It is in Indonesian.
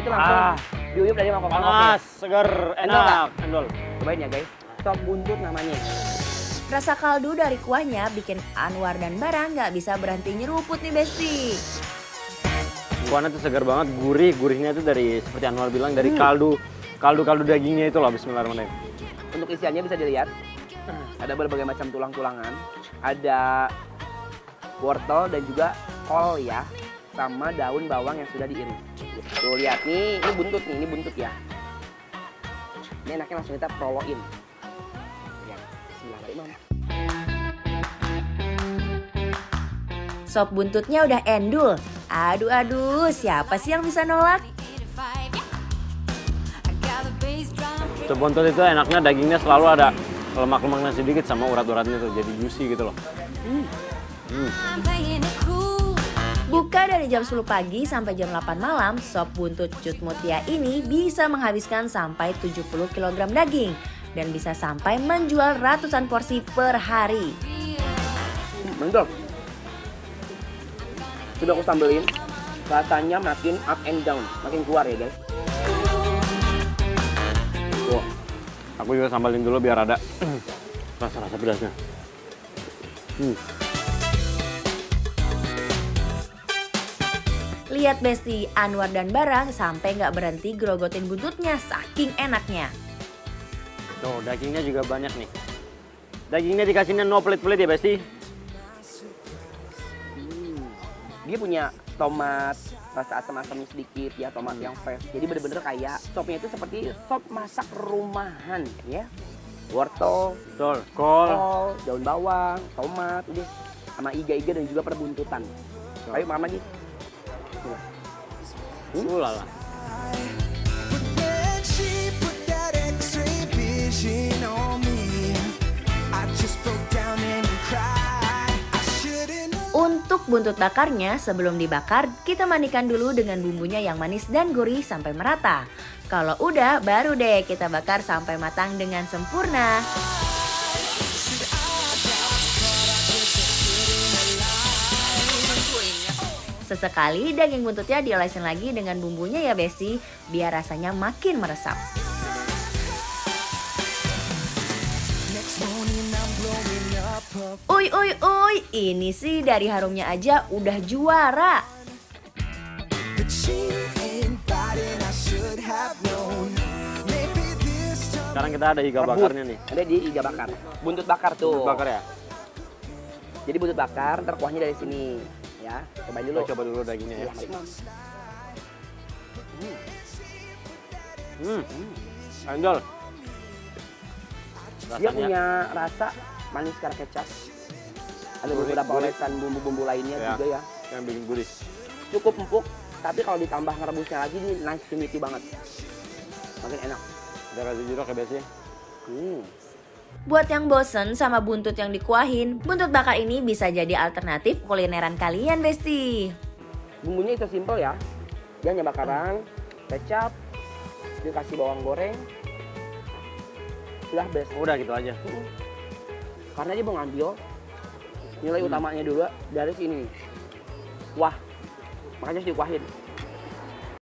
itu langsung Ah. diuyup dari mangkok Panas, segar, Endol nggak? enak. Endol. Cobain ya guys. Sop buntut namanya. Rasa kaldu dari kuahnya bikin Anwar dan Bara nggak bisa berhenti nyeruput nih Besti. Kuahnya tuh segar banget, gurih. Gurihnya itu dari seperti Anwar bilang dari kaldu kaldu-kaldu dagingnya itu lah Bismillahirrahmanirrahim. Untuk isiannya bisa dilihat. Ada berbagai macam tulang-tulangan. Ada wortel dan juga kol ya. Sama daun bawang yang sudah diiris. Tuh lihat nih, ini buntut nih, ini buntut ya. Ini enaknya langsung kita proloin. Ya, bismillahirrahmanirrahim. Sop buntutnya udah endul. Aduh aduh, siapa sih yang bisa nolak? Sop buntut itu enaknya dagingnya selalu ada lemak-lemaknya sedikit sama urat-uratnya tuh jadi juicy gitu loh. Hmm. Buka dari jam 10 pagi sampai jam 8 malam, sop buntut cut mutia ini bisa menghabiskan sampai 70 kg daging dan bisa sampai menjual ratusan porsi per hari. Mantap. Sudah aku sambelin, rasanya makin up and down, makin keluar ya guys. Wah, aku juga sambalin dulu biar ada rasa-rasa pedasnya. Hmm. Lihat Besti, Anwar dan Barang sampai nggak berhenti gerogotin buntutnya saking enaknya. Tuh, dagingnya juga banyak nih. Dagingnya dikasihnya no pelit-pelit ya, Besti? Dia punya tomat, rasa asam-asamnya sedikit ya, tomat yang fresh. Jadi bener-bener kayak sopnya itu seperti sop masak rumahan ya. Wortel, Betul. Kol. kol, daun bawang, tomat, udah sama iga-iga dan juga perbuntutan. Ayo mama nih. Uh, have. Untuk buntut bakarnya, sebelum dibakar, kita mandikan dulu dengan bumbunya yang manis dan gurih sampai merata. Kalau udah, baru deh kita bakar sampai matang dengan sempurna. Sesekali daging buntutnya diolesin lagi dengan bumbunya ya Besti, biar rasanya makin meresap. Uy, uy, uy, ini sih dari harumnya aja udah juara. Sekarang kita ada iga bakarnya nih. Ada di iga bakar. Buntut bakar tuh. Bakar ya? Jadi buntut bakar, ntar kuahnya dari sini. Ya, cobain dulu. Coba dulu dagingnya ya. Iya, mari, Mam. Hmm. Endol. Dia punya rasa manis karena kecap. Ada Gurih, beberapa gurih. olesan bumbu-bumbu lainnya Ya. juga ya. yang bikin gurih. Cukup empuk, tapi kalau ditambah ngerebusnya lagi ini nice to banget. Makin enak. Kita kasih jeruk ya, Besti. Hmm. Buat yang bosen sama buntut yang dikuahin, buntut bakar ini bisa jadi alternatif kulineran kalian, Besti. Bumbunya itu simple ya. Dia hanya bakaran, kecap, dikasih bawang goreng. Sudah best. Udah gitu aja. Karena dia mau ngambil nilai Hmm. utamanya dulu dari sini. Wah, makanya harus dikuahin.